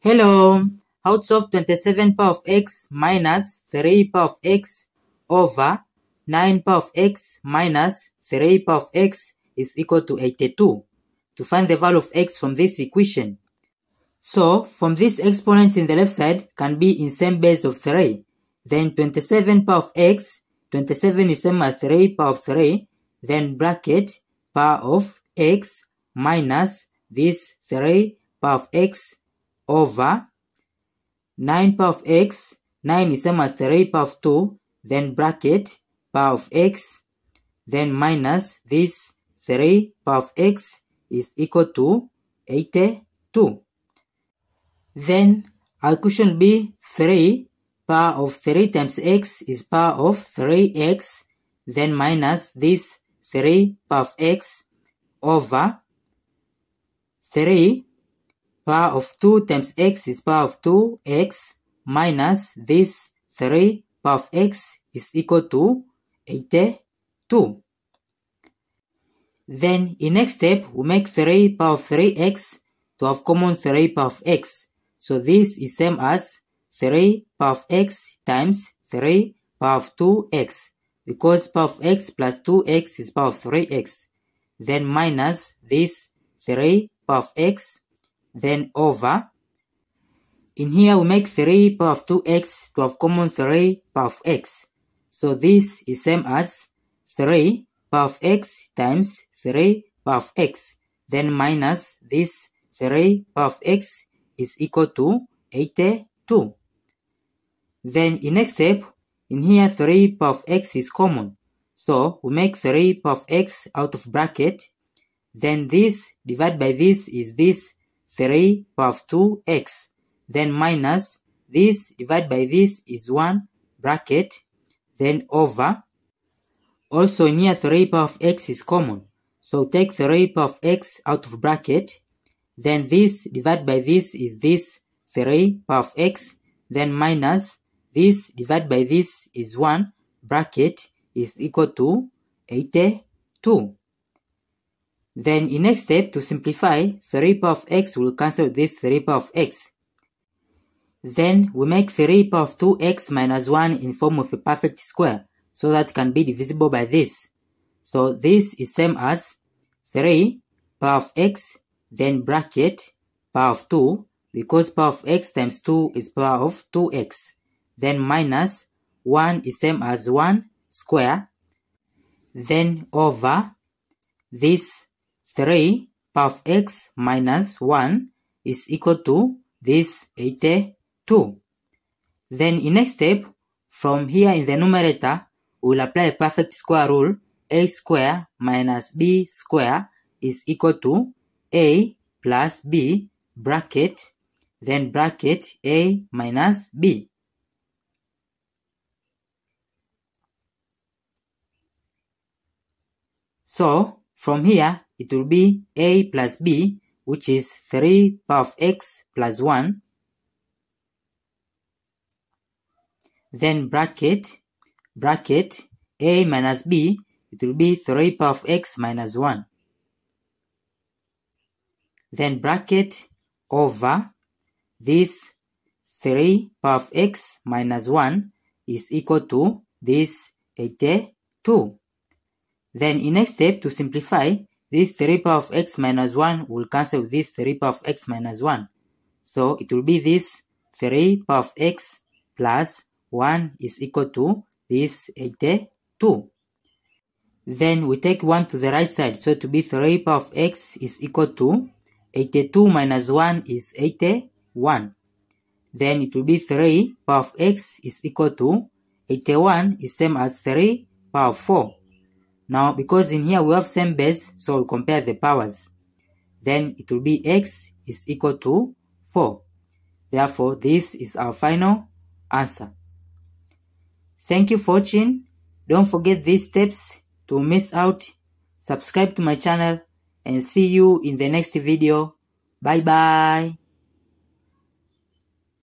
Hello, how to solve 27 power of x minus 3 power of x over 9 power of x minus 3 power of x is equal to 82. To find the value of x from this equation. So, from these exponents in the left side can be in same base of 3. Then 27 power of x, 27 is same as 3 power of 3, then bracket power of x minus this 3 power of x over 9 power of x, 9 is same as 3 power of 2, then bracket power of x, then minus this 3 power of x is equal to 82. Then our will be 3 power of 3 times x is power of 3x, then minus this 3 power of x over 3 power of 2 times x is power of 2x minus this 3 power of x is equal to 82. Then in next step, we make 3 power of 3x to have common 3 power of x. So this is same as 3 power of x times 3 power of 2x because power of x plus 2x is power of 3x. Then minus this 3 power of x then over. In here we make 3 power of 2x to have common 3 power of x. So this is same as 3 power of x times 3 power of x. Then minus this 3 power of x is equal to 82. Then in next step, in here 3 power of x is common. So we make 3 power of x out of bracket. Then this divided by this is this 3 power of 2x. Then minus this divided by this is 1 bracket. Then over. Also near here 3 power of x is common. So take 3 power of x out of bracket. Then this divided by this is this 3 power of x. Then minus this divided by this is 1 bracket is equal to 82. Then in next step to simplify 3 power of x will cancel this 3 power of x. Then we make 3 power of 2x minus 1 in form of a perfect square so that can be divisible by this. So this is same as 3 power of x then bracket power of 2 because power of x times 2 is power of 2x. Then minus 1 is same as 1 square. Then over this 3 power of x minus 1 is equal to this 82. Then in next step, from here in the numerator, we'll apply perfect square rule. a square minus b square is equal to a plus b bracket, then bracket a minus b. So, from here, it will be a plus b, which is 3 power of x plus 1. Then bracket, bracket, a minus b, it will be 3 power of x minus 1. Then bracket over this 3 power of x minus 1 is equal to this 82. Then in next step to simplify, this 3 power of x minus 1 will cancel this 3 power of x minus 1. So it will be this 3 power of x plus 1 is equal to this 82. Then we take 1 to the right side. So to be 3 power of x is equal to 82 minus 1 is 81. Then it will be 3 power of x is equal to 81 is same as 3 power of 4. Now, because in here we have same base, so we'll compare the powers. Then it will be x is equal to 4. Therefore, this is our final answer. Thank you for watching. Don't forget these steps to miss out. Subscribe to my channel and see you in the next video. Bye bye.